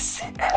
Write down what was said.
Yes.